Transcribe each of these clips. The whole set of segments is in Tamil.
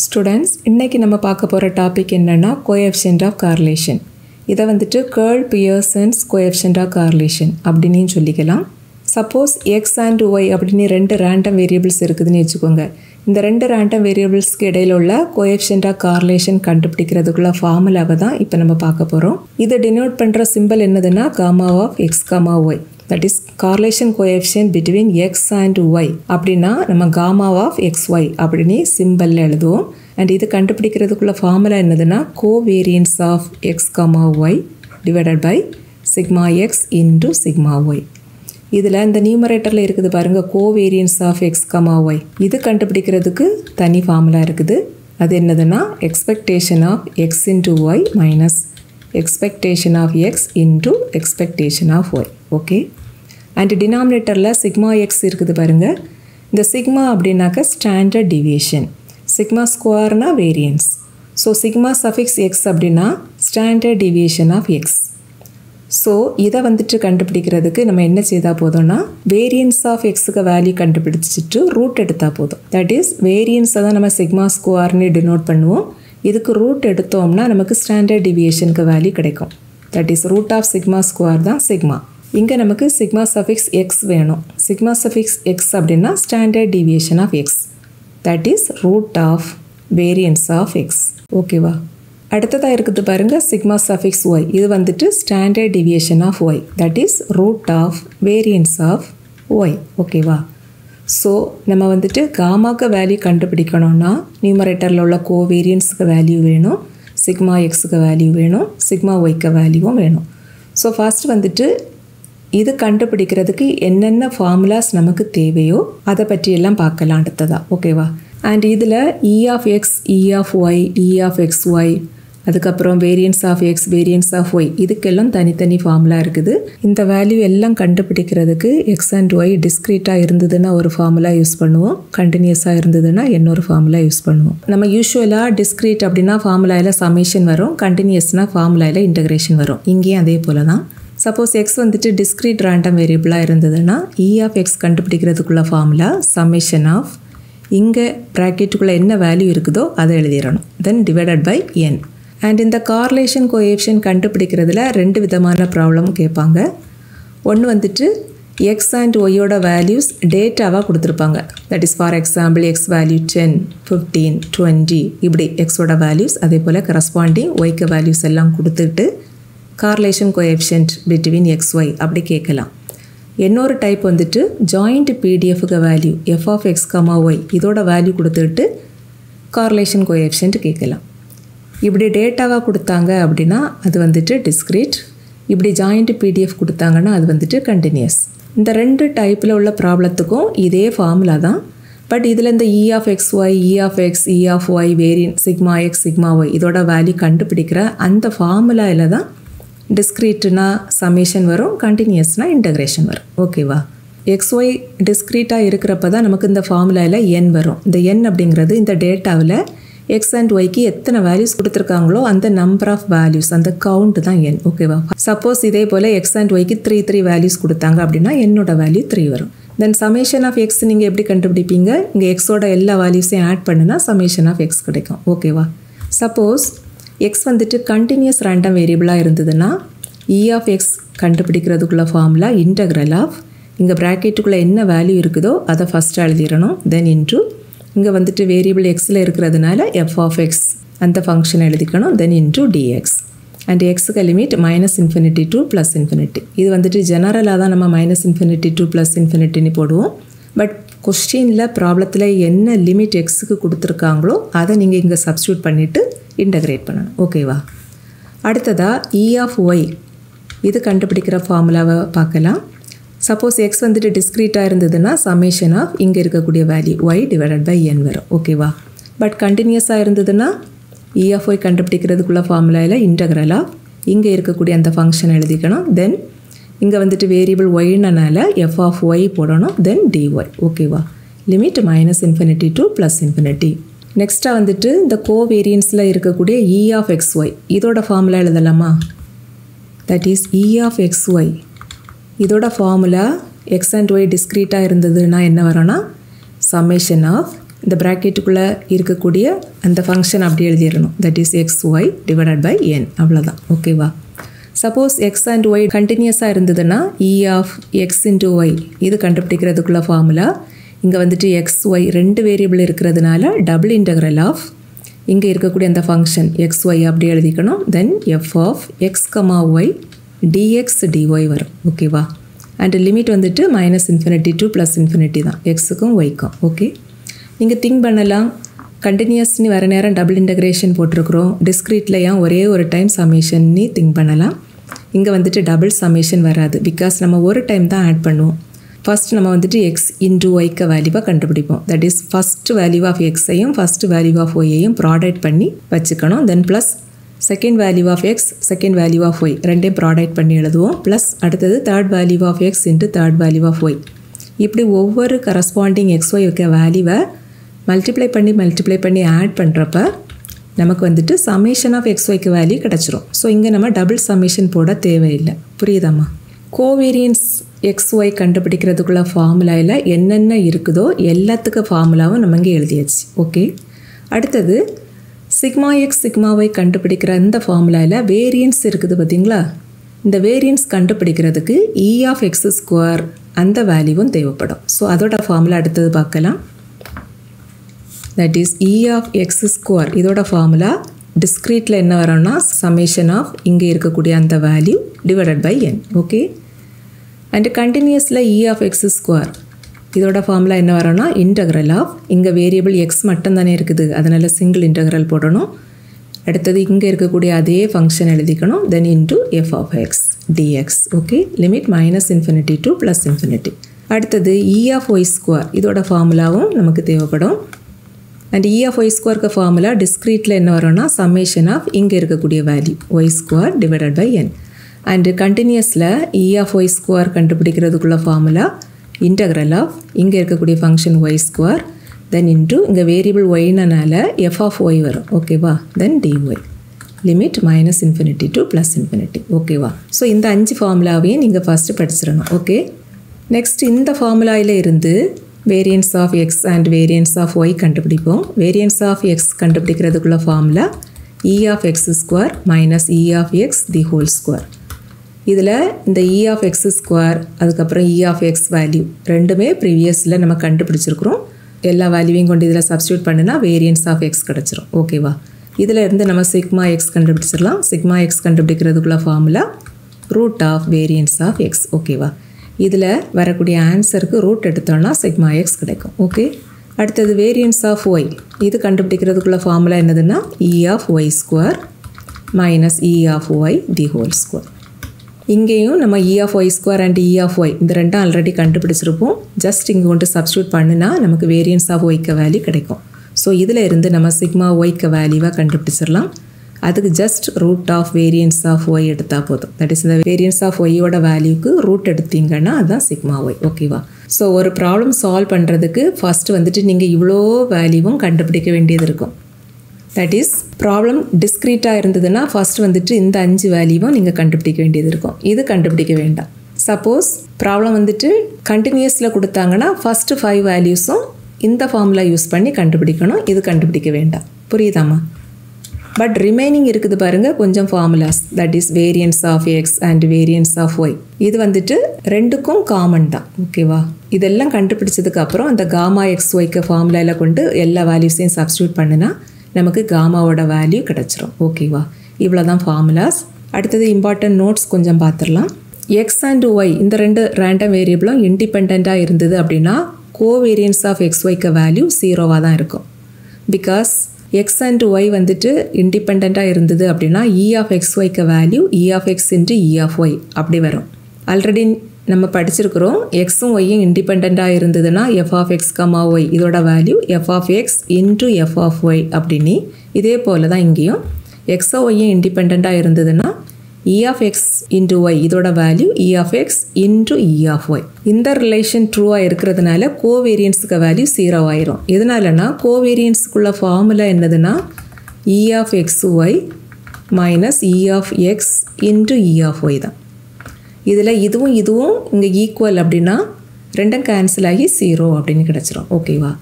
ஸ்டூடெண்ட்ஸ் இன்றைக்கி நம்ம பார்க்க போகிற டாபிக் என்னென்னா கோஎஃப்ஷன்ட் ஆஃப் கார்லேஷன் இதை வந்துட்டு Karl Pearson's coefficient of correlation அப்படின்னு சொல்லிக்கலாம். சப்போஸ் எக்ஸ் அண்ட் ஒய் அப்படின்னு ரெண்டு ரேண்டம் வேரியபிள்ஸ் இருக்குதுன்னு வச்சுக்கோங்க. இந்த ரெண்டு ரேண்டம் வேரியபிள்ஸ்க்கு இடையில உள்ள கோஎஃபிஷியன்ட் ஆஃப் கார்லேஷன் கண்டுபிடிக்கிறதுக்குள்ள ஃபார்முலாவை தான் இப்போ நம்ம பார்க்க போகிறோம் இதை டினோட் பண்ணுற சிம்பிள் என்னதுன்னா gamma of X comma Y that is correlation coefficient between X and Y அப்படின்னா நம்ம காமா ஆஃப் எக்ஸ் ஒய் அப்படின்னு சிம்பிளில் எழுதுவோம். அண்ட் இது கண்டுபிடிக்கிறதுக்குள்ள ஃபார்முலா என்னதுன்னா covariance of X comma Y divided by sigma X into sigma Y இதில் இந்த நியூமரேட்டரில் இருக்குது பாருங்கள் covariance of X comma Y இது கண்டுபிடிக்கிறதுக்கு தனி ஃபார்முலா இருக்குது. அது என்னதுன்னா expectation of X into Y minus expectation of X into expectation of Y okay and டினாமினேட்டரில் சிக்மா எக்ஸ் இருக்குது பாருங்கள் இந்த சிக்மா அப்படின்னாக்க standard deviation sigma ஸ்கொயர்னா variance so sigma suffix X அப்படின்னா standard deviation of X so இதை வந்துட்டு கண்டுபிடிக்கிறதுக்கு நம்ம என்ன செய்தால் போதும்னா வேரியன்ஸ் ஆஃப் எக்ஸுக்கு வேல்யூ கண்டுபிடிச்சிட்டு ரூட் எடுத்தால் போதும். தட் இஸ் வேரியன்ஸை தான் நம்ம சிக்மா ஸ்கொயர்னு டினோட் பண்ணுவோம். இதுக்கு ரூட் எடுத்தோம்னா நமக்கு ஸ்டாண்டர்ட் டிவியேஷனுக்கு வேல்யூ கிடைக்கும். That is root of sigma square தான் சிக்மா இங்கே நமக்கு சிக்மா சஃபிக்ஸ் எக்ஸ் வேணும். சிக்மா சஃபிக்ஸ் எக்ஸ் அப்படின்னா standard deviation of X that is root of variance of X ஓகேவா அடுத்ததாக இருக்குது பாருங்கள் சிக்மா சஃபிக்ஸ் ஒய் இது வந்துட்டு standard deviation of Y that is root of variance of Y ஓகேவா ஸோ நம்ம வந்துட்டு காமாக்கு வேல்யூ கண்டுபிடிக்கணும்னா நியூமரேட்டரில் உள்ள கோ வேரியன்ஸுக்கு வேல்யூ வேணும். சிக்மா எக்ஸுக்கு வேல்யூ வேணும். சிக்மா ஒய்க்கு வேல்யூவும் வேணும். ஸோ ஃபஸ்ட் வந்துட்டு இது கண்டுபிடிக்கிறதுக்கு என்னென்ன ஃபார்முலாஸ் நமக்கு தேவையோ அதை பற்றியெல்லாம் பார்க்கலாம் அடுத்ததா. ஓகேவா அண்ட் இதில் E of X E of Y E of X Y அதுக்கப்புறம் variance of X variance of Y இதுக்கெல்லாம் தனித்தனி ஃபார்முலா இருக்குது. இந்த வேல்யூ எல்லாம் கண்டுபிடிக்கிறதுக்கு எக்ஸ் அண்ட் ஒய் டிஸ்க்ரீட்டாக இருந்ததுன்னா ஒரு ஃபார்முலா யூஸ் பண்ணுவோம். கண்டினியூஸாக இருந்ததுன்னா இன்னொரு ஃபார்முலா யூஸ் பண்ணுவோம். நம்ம யூஸ்வலாக டிஸ்க்ரீட் அப்படின்னா ஃபார்முலாவில் சமேஷன் வரும். கண்டினியூஸ்னால் ஃபார்முலாவில் இன்டகிரேஷன் வரும். இங்கேயும் அதே போல தான் சப்போஸ் எக்ஸ் வந்துட்டு டிஸ்க்ரீட் ரேண்டம் வேரியபிளாக இருந்ததுன்னா இ ஆஃப் எக்ஸ் கண்டுபிடிக்கிறதுக்குள்ள ஃபார்முலா சம்மேஷன் ஆஃப் இங்கே ப்ராக்கெட்டுக்குள்ளே என்ன வேல்யூ இருக்குதோ அதை எழுதிடணும். Then divided by N and இந்த கார்லேஷன் கோஎஃபிஷியன் கண்டுபிடிக்கிறதுல ரெண்டு விதமான ப்ராப்ளம் கேட்பாங்க. ஒன்று வந்துட்டு எக்ஸ் அண்ட் ஒய்யோட வேல்யூஸ் டேட்டாவாக கொடுத்துருப்பாங்க. That is for example X value ten fifteen twenty இப்படி எக்ஸோட வேல்யூஸ் அதே போல் கரஸ்பாண்டிங் ஒய்க்கு வேல்யூஸ் எல்லாம் கொடுத்துட்டு correlation coefficient between X Y அப்படி கேட்கலாம். இன்னொரு டைப் வந்துட்டு joint பிடிஎஃப்க்கு value F of X comma Y இதோட வேல்யூ கொடுத்துட்டு கார்லேஷன் கோஎஃபிஷியன்ட் கேட்கலாம். இப்படி டேட்டாவாக கொடுத்தாங்க அப்படின்னா அது வந்துட்டு டிஸ்கிரீட் இப்படி ஜாயிண்ட் பிடிஎஃப் கொடுத்தாங்கன்னா அது வந்துட்டு கண்டினியூஸ் இந்த ரெண்டு டைப்பில் உள்ள ப்ராப்ளத்துக்கும் இதே ஃபார்முலா தான். பட் இதில் இந்த E of X Y E of X E of Y variance sigma X sigma Y இதோட வேல்யூ கண்டுபிடிக்கிற அந்த ஃபார்முலாவில் தான் டிஸ்க்ரீட்னா சமேஷன் வரும் கண்டினியூஸ்னால் இன்டகிரேஷன் வரும். ஓகேவா எக்ஸ் ஒய் டிஸ்க்ரீட்டாக இருக்கிறப்ப தான் நமக்கு இந்த ஃபார்முலாவில் என் வரும். இந்த என் அப்படிங்கிறது இந்த டேட்டாவில் எக்ஸ் அண்ட் ஒய்க்கு எத்தனை வேல்யூஸ் கொடுத்துருக்காங்களோ அந்த நம்பர் ஆஃப் வேல்யூஸ் அந்த கவுண்ட் தான் என் ஓகேவா சப்போஸ் இதே போல் எக்ஸ் அண்ட் ஒய்க்கு த்ரீ த்ரீ வேல்யூஸ் கொடுத்தாங்க அப்படின்னா என்னோட வேல்யூ த்ரீ வரும். தென் சமேஷன் ஆஃப் எக்ஸ் நீங்கள் எப்படி கண்டுபிடிப்பீங்க? இங்கே எக்ஸோட எல்லா வேல்யூஸையும் ஆட் பண்ணுனா சமேஷன் ஆஃப் எக்ஸ் கிடைக்கும். ஓகேவா சப்போஸ் எக்ஸ் வந்துட்டு கண்டினியூஸ் ரேண்டம் வேரியபிளாக இருந்ததுன்னா இ ஆஃப் எக்ஸ் கண்டுபிடிக்கிறதுக்குள்ள ஃபார்முலா இன்டகிரல் ஆஃப் இங்கே ப்ராக்கெட்டுக்குள்ளே என்ன வேல்யூ இருக்குதோ அதை ஃபஸ்ட்டு எழுதிடணும் தென் இன்ட்ரூ இங்கே வந்துட்டு வேரியபிள் எக்ஸில் இருக்கிறதுனால எஃப் ஆஃப் எக்ஸ் அந்த ஃபங்க்ஷன் எழுதிக்கணும் தென் இன்ட்ரூ டிஎக்ஸ் அண்ட் எக்ஸுக்கு limit minus infinity to plus infinity இது வந்துட்டு ஜெனரலாக தான் நம்ம மைனஸ் இன்ஃபினிட்டி டு ப்ளஸ் இன்ஃபினிட்டின்னு போடுவோம். பட் கொஸ்டினில் ப்ராப்ளத்தில் என்ன லிமிட் எக்ஸுக்கு கொடுத்துருக்காங்களோ அதை நீங்கள் இங்கே சப்ஸ்டியூட் பண்ணிவிட்டு இன்டகிரேட் பண்ணணும். ஓகேவா அடுத்ததாக இ e ஆஃப் ஒய் இது கண்டுபிடிக்கிற ஃபார்முலாவை பார்க்கலாம். சப்போஸ் எக்ஸ் வந்துட்டு டிஸ்க்ரீட்டாக இருந்ததுன்னா சமேஷன் ஆஃப் இங்கே இருக்கக்கூடிய value Y divided by N வரும். ஓகேவா பட் கண்டினியூஸாக இருந்ததுன்னா இ ஆஃப் ஒய் கண்டுபிடிக்கிறதுக்குள்ள ஃபார்முலாவில் இன்டகிரலாக இங்கே இருக்கக்கூடிய அந்த ஃபங்க்ஷன் எழுதிக்கணும். தென் இங்கே வந்துட்டு வேரியபிள் ஒய்னால எஃப் ஆஃப் ஒய் போடணும் தென் டிஒய் ஓகேவா limit minus infinity to plus infinity நெக்ஸ்ட்டாக வந்துட்டு இந்த கோவேரியன்ஸில் இருக்கக்கூடிய இ ஆஃப் எக்ஸ் ஒய் இதோட ஃபார்முலா எழுதலாமா? That is E of X Y இதோட ஃபார்முலா எக்ஸ் அண்ட் ஒய் டிஸ்க்ரீட்டாக இருந்ததுன்னா என்ன வரும்னா சம்மேஷன் ஆஃப் இந்த ப்ராக்கெட்டுக்குள்ளே இருக்கக்கூடிய அந்த ஃபங்க்ஷன் அப்படி எழுதிடணும். That is X Y divided by N அவ்வளோதான் ஓகேவா சப்போஸ் எக்ஸ் அண்ட் ஒய் கண்டினியூஸாக இருந்ததுன்னா E of X into Y இது கண்டுபிடிக்கிறதுக்குள்ள ஃபார்முலா இங்கே வந்துட்டு எக்ஸ் ஒய் ரெண்டு வேரியபிள் இருக்கிறதுனால டபுள் இன்டகிரல் ஆஃப் இங்கே இருக்கக்கூடிய அந்த ஃபங்க்ஷன் எக்ஸ் ஒய் அப்படி எழுதிக்கணும். Then F of X comma Y dx dy வரும் ஓகேவா அண்ட் லிமிட் வந்துட்டு minus infinity to plus infinity தான். எக்ஸுக்கும் ஒய்க்கும் ஓகே நீங்கள் திங்க் பண்ணலாம். கண்டினியூஸ்னு வர நேரம் டபுள் இன்டகிரேஷன் போட்டிருக்கிறோம். டிஸ்க்ரீட்டில் ஏன் ஒரே ஒரு டைம் சமேஷன்னு திங்க் பண்ணலாம். இங்கே வந்துட்டு டபுள் சமேஷன் வராது. பிகாஸ் நம்ம ஒரு டைம் தான் ஆட் பண்ணுவோம். ஃபஸ்ட் நம்ம வந்துட்டு எக்ஸ் இன்டூ ஒய்க்க வேல்யூவாக கண்டுபிடிப்போம். That is first value of எக்ஸையும் first value of ஒய்யையும் ப்ராடக்ட் பண்ணி வச்சுக்கணும். Then plus second value of x second value of y ரெண்டையும் ப்ராடக்ட் பண்ணி எழுதுவோம். ப்ளஸ் அடுத்தது third value of x into third value of y இப்படி ஒவ்வொரு கரஸ்பாண்டிங் எக்ஸ் ஒய் இருக்க வேல்யூவை மல்டிப்ளை பண்ணி மல்டிப்ளை பண்ணி ஆட் பண்ணுறப்ப நமக்கு வந்துட்டு சமேஷன் ஆஃப் எக்ஸ் ஒய்க்கு வேல்யூ கிடச்சிரும். ஸோ இங்கே நம்ம டபுள் சமேஷன் போட தேவையில்லை. புரியுதாம்மா? கோவேரியன்ஸ் எக்ஸ் ஒய் கண்டுபிடிக்கிறதுக்குள்ள ஃபார்முலாவில் என்னென்ன இருக்குதோ எல்லாத்துக்கும் ஃபார்முலாவும் நம்ம இங்கே எழுதியாச்சு. ஓகே அடுத்தது சிக்மா எக்ஸ் சிக்மா ஒய் கண்டுபிடிக்கிற இந்த ஃபார்முலாவில் வேரியன்ஸ் இருக்குது பார்த்தீங்களா இந்த வேரியன்ஸ் கண்டுபிடிக்கிறதுக்கு இ ஆஃப் எக்ஸ் ஸ்கொயர் அந்த வேல்யூவும் தேவைப்படும். ஸோ அதோட ஃபார்முலா அடுத்தது பார்க்கலாம். That is E of x square இதோட ஃபார்முலா டிஸ்க்ரீட்டில் என்ன வரும்னா சமேஷன் ஆஃப் இங்கே இருக்கக்கூடிய அந்த value divided by n okay and கண்டினியூஸில் E of x square இதோட ஃபார்முலா என்ன வரும்னா இன்டகிரல் ஆஃப் இங்கே வேரியபிள் எக்ஸ் மட்டும் தானே இருக்குது. அதனால் சிங்கிள் இன்டகிரல் போடணும். அடுத்தது இங்கே இருக்கக்கூடிய அதே ஃபங்க்ஷன் எழுதிக்கணும். Then into f of x dx okay limit minus infinity to plus infinity அடுத்தது இ ஆஃப் ஒய் ஸ்கொயர் இதோட ஃபார்முலாவும் நமக்கு தேவைப்படும். அண்ட் இ ஆஃப் ஒய் ஸ்கொயருக்கு ஃபார்முலா டிஸ்க்ரீட்டில் என்ன வரும்னா சம்மேஷன் ஆஃப் இங்கே இருக்கக்கூடிய value y square divided by n and கண்டினியூஸில் E of Y square கண்டுபிடிக்கிறதுக்குள்ள ஃபார்முலா இன்டகிரல் ஆஃப் இங்கே இருக்கக்கூடிய function y square then into இங்கே வேரியபிள் ஒய்னனால எஃப் ஆஃப் ஒய் வரும். ஓகேவா then dy limit minus infinity to plus infinity ஓகேவா ஸோ இந்த அஞ்சு ஃபார்முலாவையும் நீங்கள் ஃபஸ்ட்டு படிச்சிடணும். ஓகே நெக்ஸ்ட் இந்த ஃபார்முலாவில் இருந்து variance of x and variance of y கண்டுபிடிப்போம். வேரியன்ஸ் ஆஃப் எக்ஸ் கண்டுபிடிக்கிறதுக்குள்ள formula E of x square minus E of x the whole square இதில் இந்த இ ஆஃப் எக்ஸ் ஸ்கொயர் அதுக்கப்புறம் இ ஆஃப் எக்ஸ் வேல்யூ ரெண்டுமே ப்ரீவியஸில் நம்ம கண்டுபிடிச்சிருக்கிறோம். எல்லா வேல்யூவையும் கொண்டு இதில் சப்ஸ்டியூட் பண்ணுனா வேரியன்ஸ் ஆஃப் எக்ஸ் கிடச்சிரும். ஓகேவா இதில் இருந்து நம்ம சிக்மா எக்ஸ் கண்டுபிடிச்சிடலாம். சிக்மா எக்ஸ் கண்டுபிடிக்கிறதுக்குள்ள formula root of variance of x ஓகேவா இதில் வரக்கூடிய ஆன்சருக்கு ரூட் எடுத்தோம்னா சிக்மா எக்ஸ் கிடைக்கும். ஓகே அடுத்தது வேரியன்ஸ் ஆஃப் ஒய் இது கண்டுபிடிக்கிறதுக்குள்ள ஃபார்முலா என்னதுன்னா E of y square minus E of y the whole square இங்கேயும் நம்ம E of y square and E of y இந்த ரெண்டும் ஆல்ரெடி கண்டுபிடிச்சிருப்போம். ஜஸ்ட் இங்கே கொண்டு சப்ஸ்டியூட் பண்ணுனா நமக்கு வேரியன்ஸ் ஆஃப் ஒய்க்க வேல்யூ கிடைக்கும். ஸோ இதில் இருந்து நம்ம சிக்மா ஒய்க்க வேல்யூவாக கண்டுபிடிச்சிடலாம். அதுக்கு just root of variance of y எடுத்தால் போதும். தட் இஸ் இந்த வேரியன்ஸ் ஆஃப் ஒய்யோட வேல்யூக்கு ரூட் எடுத்தீங்கன்னா அதுதான் சிக்மா ஒய் ஓகேவா ஸோ ஒரு ப்ராப்ளம் சால்வ் பண்ணுறதுக்கு ஃபஸ்ட்டு வந்துட்டு நீங்கள் இவ்வளோ வேல்யூவும் கண்டுபிடிக்க வேண்டியது இருக்கும். தட் இஸ் ப்ராப்ளம் டிஸ்க்ரீட்டாக இருந்ததுன்னா ஃபஸ்ட் வந்துட்டு இந்த அஞ்சு வேல்யூவும் நீங்கள் கண்டுபிடிக்க வேண்டியது இருக்கும். இது கண்டுபிடிக்க வேண்டாம். சப்போஸ் ப்ராப்ளம் வந்துட்டு கண்டினியூஸில் கொடுத்தாங்கன்னா ஃபஸ்ட்டு ஃபைவ் வேல்யூஸும் இந்த ஃபார்முலா யூஸ் பண்ணி கண்டுபிடிக்கணும். இது கண்டுபிடிக்க வேண்டாம். புரியுதாம்மா? பட் ரிமைனிங் இருக்குது பாருங்கள் கொஞ்சம் formulas that is variance of x and variance of y இது வந்துட்டு ரெண்டுக்கும் காமன் தான். ஓகேவா இதெல்லாம் கண்டுபிடிச்சதுக்கு அப்புறம் அந்த காமா எக்ஸ் ஒய்க்கு ஃபார்முலாவில் கொண்டு எல்லா வேல்யூஸையும் சப்ஸ்டியூட் பண்ணினா நமக்கு காமாவோட வேல்யூ கிடச்சிரும். ஓகேவா இவ்வளோ தான் ஃபார்முலாஸ் அடுத்தது இம்பார்ட்டன்ட் நோட்ஸ் கொஞ்சம் பார்த்துடலாம். எக்ஸ் அண்ட் ஒய் இந்த ரெண்டு ரேண்டம் வேரியபிளும் இண்டிபெண்ட்டாக இருந்தது அப்படின்னா கோவேரியன்ஸ் ஆஃப் எக்ஸ் ஒய்க்கு வேல்யூ ஜீரோவாக தான் இருக்கும். பிகாஸ் எக்ஸ் அண்ட் ஒய் வந்துட்டு இண்டிபெண்ட்டாக இருந்தது அப்படின்னா இ ஆஃப் எக்ஸ் ஒய்க்கு value E of X into E of Y அப்படி வரும். ஆல்ரெடி நம்ம படிச்சிருக்கிறோம் எக்ஸும் ஒய்யும் இண்டிபெண்ட்டாக இருந்ததுன்னா F of X comma Y இதோட value F of X into F of Y அப்படின்னு இதே போல் தான் இங்கேயும் எக்ஸோ ஒய்யும் இண்டிபெண்ட்டாக இருந்ததுன்னா E of X into Y இதோட value E of X into E of Y இந்த ரிலேஷன் ட்ரூவாக இருக்கிறதுனால கோவேரியன்ஸுக்கு வேல்யூ ஜீரோ ஆயிரும். எதனாலனா கோவேரியன்ஸுக்குள்ள ஃபார்முலா என்னதுன்னா E of x y minus E of x into E of y தான். இதில் இதுவும் இதுவும் இங்கே ஈக்குவல் அப்படின்னா ரெண்டும் கேன்சல் ஆகி ஜீரோ அப்படின்னு கிடச்சிரும். ஓகேவா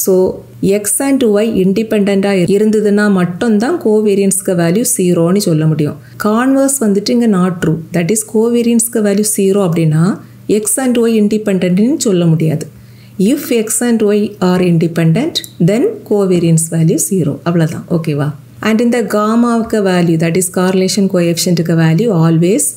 ஸோ எக்ஸ் அண்ட் ஒய் இண்டிபெண்ட்டாக இருந்ததுன்னா மட்டும்தான் கோவேரியன்ஸ்க்கு வேல்யூ ஜீரோன்னு சொல்ல முடியும். கான்வர்ஸ் வந்துட்டு இங்கே நாட் ட்ரூ தட் இஸ் கோவேரியன்ஸ்க்கு வேல்யூ ஜீரோ அப்படின்னா எக்ஸ் அண்ட் ஒய் இண்டிபெண்ட்னு சொல்ல முடியாது. If x and y are independent then covariance value zero அவ்வளோதான் ஓகேவா அண்ட் இந்த காமாவுக்கு value that is correlation கோஎஃபிஷியன்ட்டுக்கு value always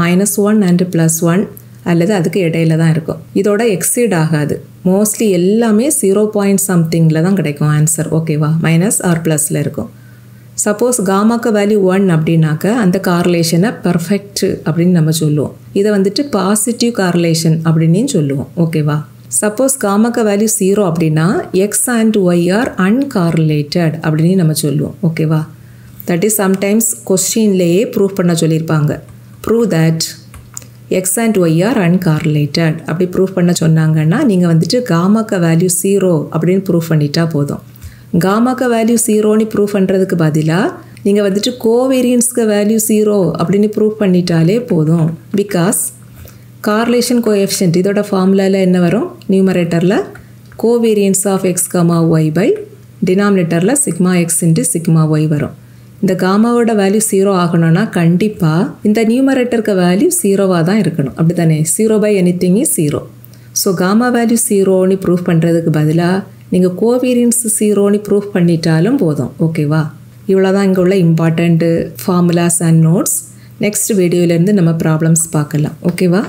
minus one and plus one அல்லது அதுக்கு இடையில தான் இருக்கும். இதோட எக்ஸீட் ஆகாது. மோஸ்ட்லி எல்லாமே ஜீரோ பாயிண்ட் சம்திங்கில் தான் கிடைக்கும் ஆன்சர் ஓகேவா மைனஸ் ஆர் ப்ளஸில் இருக்கும். சப்போஸ் காமாக்கு வேல்யூ ஒன் அப்படின்னாக்க அந்த கார்லேஷனை பர்ஃபெக்ட் அப்படின்னு நம்ம சொல்லுவோம். இதை வந்துட்டு பாசிட்டிவ் கார்லேஷன் அப்படின்னு சொல்லுவோம். ஓகேவா சப்போஸ் காமாக்க வேல்யூ ஜீரோ அப்படின்னா x and y are uncorrelated அப்படின்னு நம்ம சொல்லுவோம். ஓகேவா தட் இஸ் சம்டைம்ஸ் கொஸ்டின்லேயே ப்ரூவ் பண்ண சொல்லியிருப்பாங்க. Prove that x and y are uncorrelated அப்படி ப்ரூவ் பண்ண சொன்னாங்கன்னா நீங்கள் வந்துட்டு காமாக்க வேல்யூ ஜீரோ அப்படின்னு ப்ரூவ் பண்ணிட்டா போதும். காமாக்க வேல்யூ ஜீரோன்னு ப்ரூவ் பண்ணுறதுக்கு பதிலாக நீங்கள் வந்துட்டு கோவேரியன்ஸ்க்கு வேல்யூ ஜீரோ அப்படின்னு ப்ரூவ் பண்ணிட்டாலே போதும். பிகாஸ் கார்லேஷன் கோஎஃபிஷியன்ட் இதோட ஃபார்முலாவில் என்ன வரும்? நியூமரேட்டரில் covariance of x comma y by டினாமினேட்டரில் sigma x into sigma y வரும். இந்த காமாவோட வேல்யூ ஜீரோ ஆகணும்னா கண்டிப்பாக இந்த நியூமரேட்டருக்கு வேல்யூ ஜீரோவாக தான் இருக்கணும். அப்படி தானே zero by anything is zero so gamma value ஜீரோன்னு ப்ரூஃப் பண்ணுறதுக்கு பதிலாக நீங்கள் கோவேரியன்ஸ் ஜீரோன்னு ப்ரூஃப் பண்ணிட்டாலும் போதும். ஓகேவா இவ்வளோ தான் இங்கே உள்ள important formulas and notes next வீடியோலேருந்து நம்ம ப்ராப்ளம்ஸ் பார்க்கலாம். ஓகேவா